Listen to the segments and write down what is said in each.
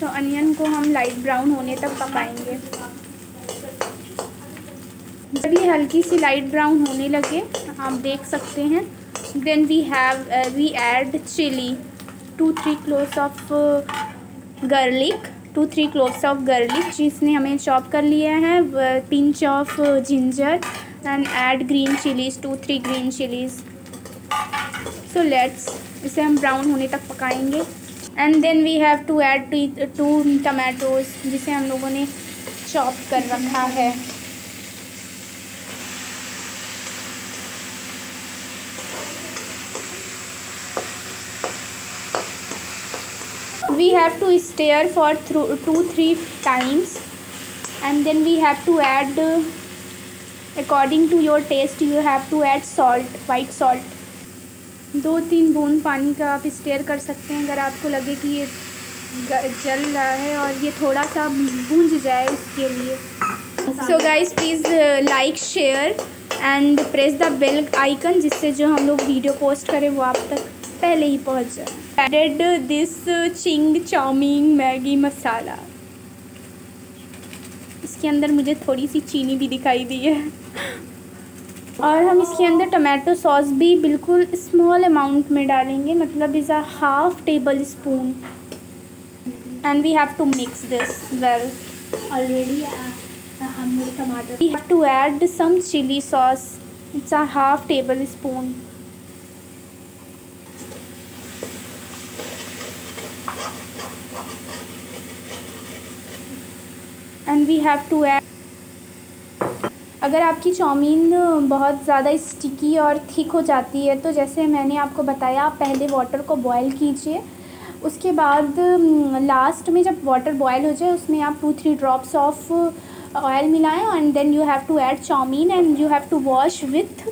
तो अनियन को हम लाइट ब्राउन होने तक पकाएँगे। जब ये हल्की सी लाइट ब्राउन होने लगे, आप देख सकते हैं। Then we have we add chilli two three cloves of garlic two three cloves of garlic जिसने हमें चॉप कर लिया है pinch of ginger and add green chillies two three green chillies so let's इसे हम ब्राउन होने तक पकाएँगे. And then we have to add two tomatoes जिसे हम लोगों ने चॉप कर रखा है. We have to stir for through two three times and then we have to add according to your taste you have to add salt white salt दो तीन बूंद पानी का आप स्टेयर कर सकते हैं, अगर आपको लगे कि ये जल रहा है और ये थोड़ा सा बूंज जाए इसके लिए। So guys please like share and press the bell icon जिससे जो हम लोग वीडियो पोस्ट करें वो आप तक पहले ही पहुँच जाए। Added this Ching chow mein Maggi masala इसके अंदर मुझे थोड़ी सी चीनी भी दिखाई दी है। और हम इसके अंदर टमाटो सॉस भी बिल्कुल स्मॉल अमाउंट में डालेंगे मतलब is a half tablespoon and we have to mix this well already हमने टमाटर we have to add some chilli sauce it's a half tablespoon and we have to add अगर आपकी chowmein बहुत ज़्यादा sticky और थिक हो जाती है तो जैसे मैंने आपको बताया, आप पहले वाटर को बॉयल कीजिए। उसके बाद लास्ट में जब वाटर बॉयल हो जाए, उसमें आप two three drops of oil मिलाएँ and then you have to add chow mein and you have to wash with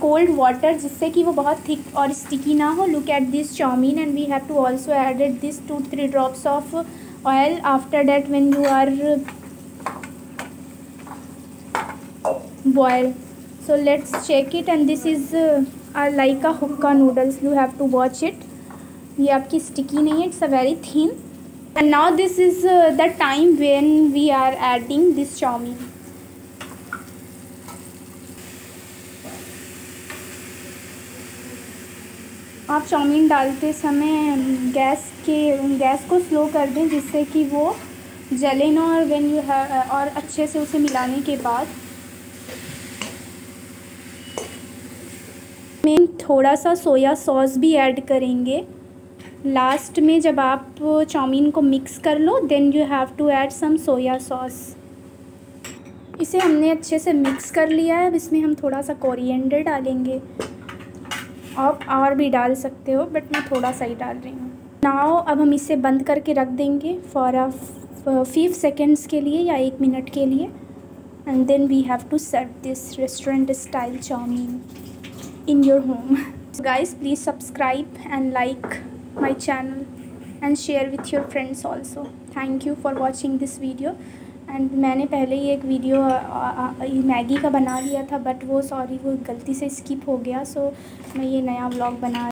cold water जिससे कि वो बहुत थिक और स्टिकी ना हो। Look at this chow mein and we have to also added this two three drops of oil after that when you are boil so let's check it and this is uh, like a hukka noodles you have to watch it ये आपकी sticky नहीं है it's a very thin and now this is uh, the time when we are adding this आप chowmein डालते समय gas के, gas को slow कर दें जिससे कि वो जले ना और वेन यू और अच्छे से उसे मिलाने के बाद। में थोड़ा सा सोया सॉस भी ऐड करेंगे। लास्ट में जब आप चाउमीन को मिक्स कर लो then you have to add some soya sauce इसे हमने अच्छे से मिक्स कर लिया है। अब इसमें हम थोड़ा सा कोरिएंडर डालेंगे। आप और भी डाल सकते हो बट मैं थोड़ा सा ही डाल रही हूँ। नाव अब हम इसे बंद करके रख देंगे फॉर अ फीव सेकेंड्स के लिए या एक मिनट के लिए। And then we have to serve this restaurant style chow mein in your home guys please subscribe and like my channel and share with your friends also thank you for watching this video and मैंने पहले ही एक video Maggi का बना लिया था but वो sorry वो गलती से स्किप हो गया सो मैं ये नया व्लॉग बना